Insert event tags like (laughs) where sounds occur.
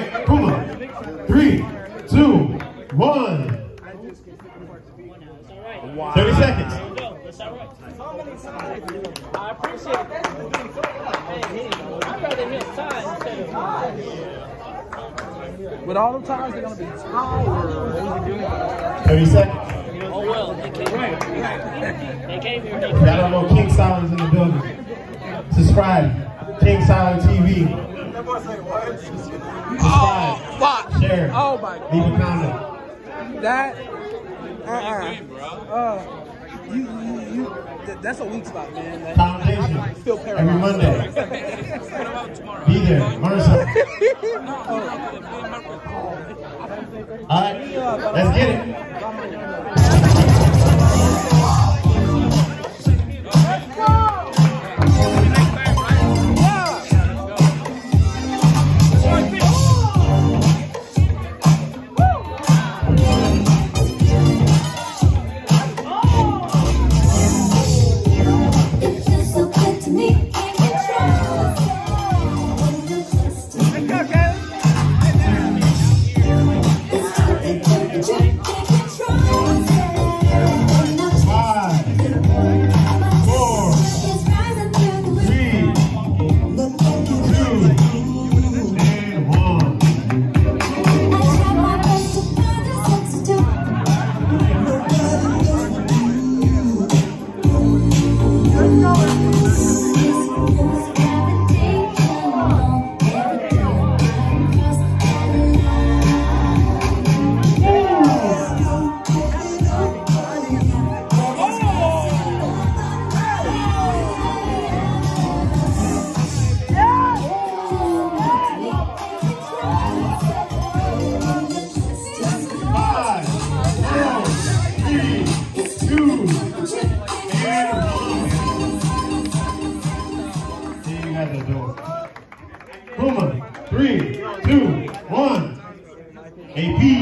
right, Puma. Three, two, one. Wow. 30 seconds. That's all right. I appreciate it. I'd rather miss time instead of. With all the times they're gonna be tired. 30 seconds. Oh well, they came here. They came here. They If y'all don't King Silence in the building, subscribe. King Silent TV. Oh, fuck. Share. Oh my Leave a comment. That. Uh-uh. Uh, you, you, you, th- that's a weak spot, man. That, Foundation. I, I feel Every paralyzed. Monday. (laughs) Be there. Learn something. (laughs) All right. Let's get it. It Puma, three, two, one. AP.